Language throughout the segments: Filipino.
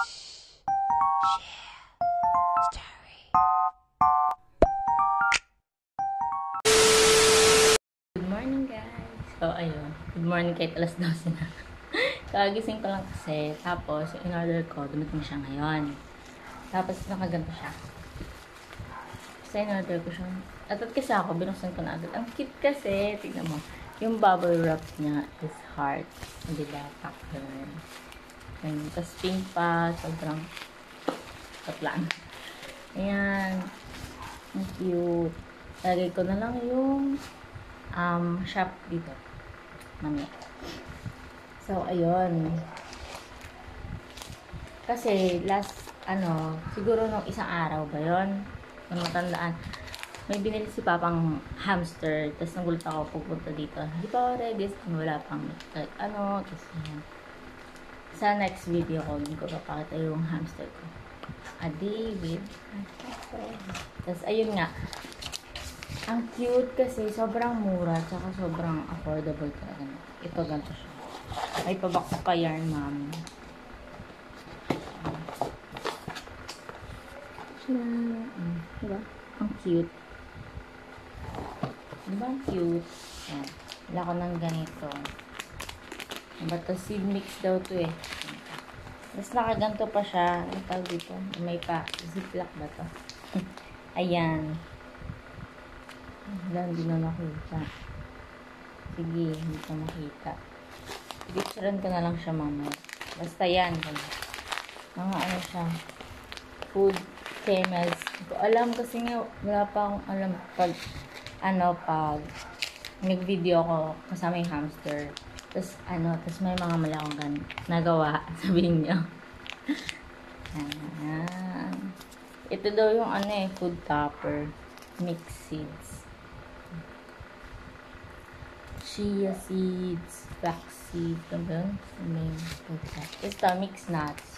Good morning guys! So ayun, good morning kahit alas 12 na. Kagising ko lang kasi, tapos in order ko, dumating siya ngayon. Tapos nakaganto siya. Kasi in order ko siya. At at kasi ako, binuksan ko na agad. Ang cute kasi, tignan mo. Yung bubble wrap niya is heart. Hindi ba? Pattern. Ayun. Tapos pink pa, sobrang katlaan. Ayan. Ang cute. Lagay ko na lang yung um, shop dito. Mamaya. So, ayun. Kasi, last, ano, siguro nung isang araw ba yun? Kung matandaan. May binili si Papang hamster. Tapos nagulat ako pupunta dito. Pa ako ready. Ano, wala pang, like, ano, tapos, ayan. Sa next video ko, hindi ko papakita yung hamster ko. A David. Tapos, ayun nga. Ang cute kasi sobrang mura tsaka sobrang affordable talaga. Ito ganito siya. May pabak pa yarn, ma'am. Mm, diba? Ang cute. Diba ang cute? Yan. Wala ko ng ganito. Diba to? Seed mix daw to eh. Tapos nakaganto pa siya. Tawag dito? May pa. Ziplock ba to? Ayan. Wala, hindi na nakita. Sige, hindi ko makita. Picturean ko na lang siya mamaya. Basta yan. Mga ano siya. Food chemicals. Alam kasi nga wala pa akong alam pag ano pag nag-video ko kasama yung hamster. Tapos ano, tapos may mga mali akong gan nagawa. Sabihin niyo. Ayan. Ito daw yung ano eh, food topper. Mix seeds. Chia seeds, flax seeds, ano ba yun? Ano food topper? Ito, mix nuts.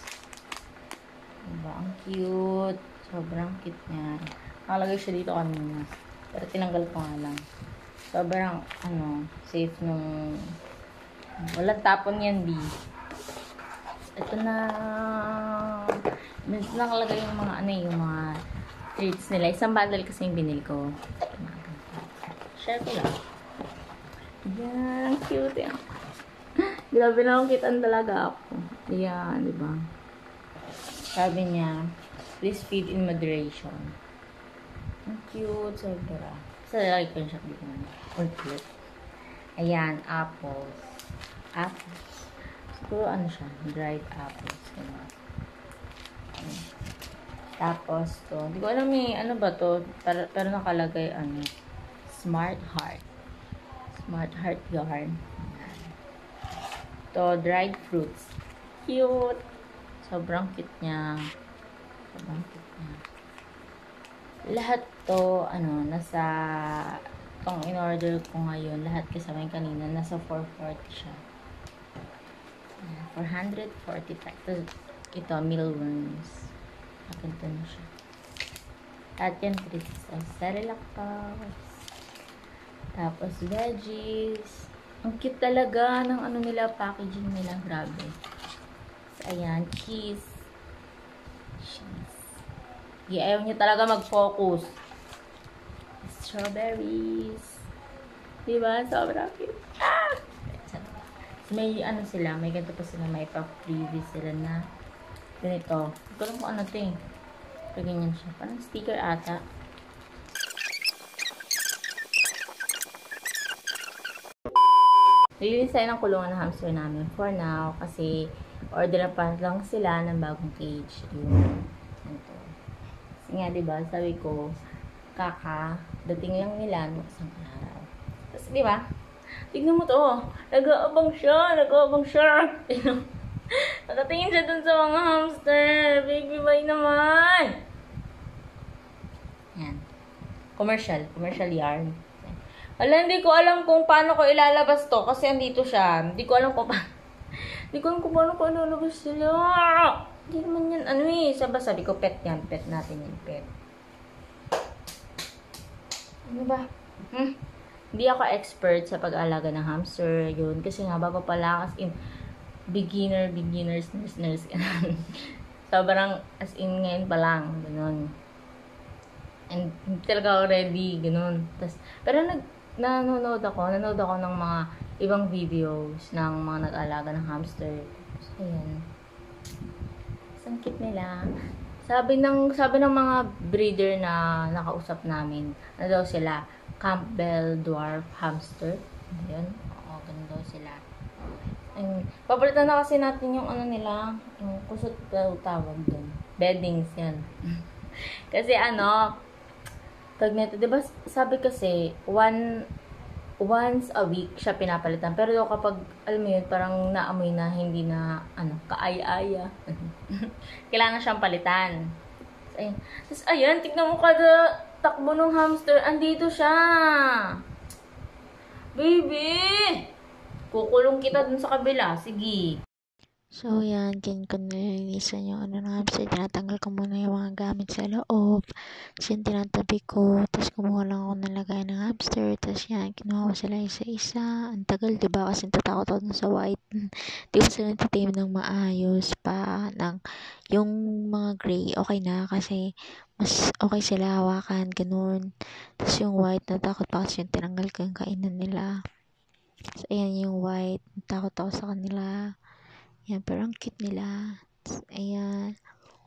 Diba? Ang cute. Sobrang cute niya. Nakalagay siya dito kanina. Pero tinanggal ko nga lang. Sobrang, ano, safe nung... Walang tapon yan, B. Ito na... Minsan nakalagay yung mga, ano yung mga treats nila. Isang bundle kasi yung binili ko. Share ko lang. Yan, cute yan. Grabe na akong kitaan talaga ako. Yan, di ba? Sabi niya, please feed in moderation. Ang cute, sobra. Sa lalaki ko yung shop dito naman. Ang. Ayan, apples. Apples. Siguro ano siya, dried apples. Ayan. Tapos to, hindi ko alam eh, ano ba to, pero, pero nakalagay ano, smart heart. Smart heart yarn. To, dried fruits. Cute. Sobrang cute niya. Sobrang cute niya. Lahat to, ano, nasa, itong in-order ko ngayon, lahat kasama yung kanina, nasa 440 siya. Ayan, 445. Tapos, ito, mealworms. Nakita na siya. At yan, 3 of Cerelac. Tapos, veggies. Ang cute talaga ng ano nila, packaging nila. Grabe. So, ayan, cheese. Cheese. Di, ayaw niya talaga mag-focus. Strawberries. Diba? Sobrang cute. May ano sila, may ganito pa sila, may pa-freebies sila na ganito. Hindi ko alam kung ano ito eh. Pero ganyan siya. Parang sticker ata. Nililis tayo ng kulungan ng hamster namin for now kasi order pa lang sila ng bagong cage. Yun. Ito. Kasi nga, diba, sabi ko, kaka, dating lang nila no isang araw. Tapos, di ba? Tignan mo to. Nag-aabang siya. Nag-aabang siya. Nakatingin siya dun sa mga hamster. Baby boy naman. Yan. Commercial. Commercial yarn. Wala, hindi ko alam kung paano ko ilalabas to kasi andito siya. Hindi ko alam kung paano. Hindi ko alam kung paano ko ilalabas sila. Hindi naman yan. Ano eh. Sabi, sabi ko, pet yan. Pet natin yan. Pet. Ano ba? Hmm? Hindi ako expert sa pag-alaga ng hamster. Yun. Kasi nga, bago pa lang. As in, beginner, beginners, nurse, nurse. Sobrang, as in, ngayon pa lang, ganun. And talaga ako ready, ganun. Tas, pero nag, nanonood ako, nanonood ako ng mga ibang videos ng mga nag-alaga ng hamster. So, ayan. Ang cute nila. Sabi ng sabi ng mga breeder na nakausap namin, ano daw sila, Campbell Dwarf Hamster. Ayun. Oo, ganun daw sila. Ayun. Papalitan na kasi natin yung ano nila, yung kusot daw tawag doon. Beddings yan. kasi ano, tag nito, 'di ba sabi kasi one once a week siya pinapalitan. Pero kapag, alam mo yun, parang naamoy na, hindi na, ano, kaaya-aya. Kailangan siyang palitan. Ayun. Tapos, ayan, tignan mo kada takbo ng hamster. Andito siya. Baby! Kukulong kita dun sa kabila. Sige. So, yan, ganyan ko nililisan yung ano ng hamster. Tinatanggal ko muna yung mga gamit sa loob. Tapos yan, tinatabi ko. Tapos kumuha lang ako ng lagay ng hamster. Tapos yan, kinuha ko sila isa-isa. Ang tagal, diba? Kasi tatakot ako sa white. Di ko sila natitame ng maayos pa. Ng, yung mga gray, okay na. Kasi mas okay sila hawakan, ganun. Tapos yung white, natakot pa kasi yung tinanggal ko yung kainan nila. So, ayan yung white. Natakot ako sa kanila. Yan, pero cute nila. Ayan.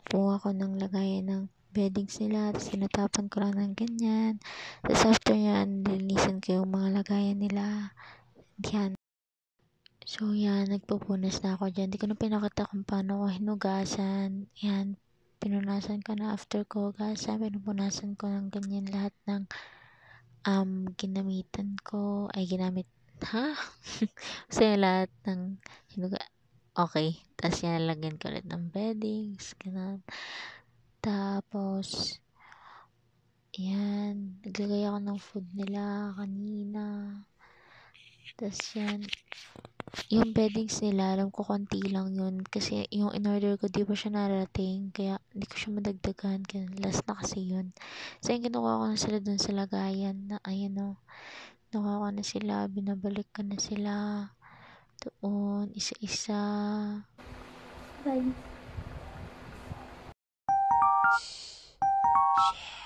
Kumuha ko ng lagayan ng beddings nila. Tapos, sinatapan ko lang ng ganyan. Tapos, after yan, linisan ko yung mga lagayan nila. Yan. So, yan. Nagpupunas na ako dyan. Hindi ko na pinakita kung paano ko hinugasan. Yan. Pinunasan ko na after ko hugasan. Pinupunasan ko ng ganyan lahat ng um, ginamitan ko. Ay, ginamit. Ha? Kasi lahat ng hinuga Okay. Tapos yan, lagyan ko ulit ng beddings. Ganun. Tapos, yan. Naglagay ako ng food nila kanina. Tapos yan. Yung beddings nila, alam ko konti lang yun. Kasi yung in-order ko, di ba siya narating. Kaya, hindi ko siya madagdagan. Kaya, last na kasi yun. So, yung kinukuha ko na sila dun sa lagayan na, ayan o. Nakuha ko na sila. Binabalik ko na sila doon, isa-isa. Bye. Share.